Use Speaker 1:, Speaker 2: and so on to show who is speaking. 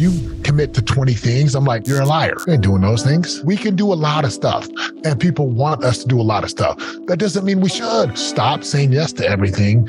Speaker 1: you commit to 20 things, I'm like, you're a liar. You ain't doing those things. We can do a lot of stuff and people want us to do a lot of stuff. That doesn't mean we should stop saying yes to everything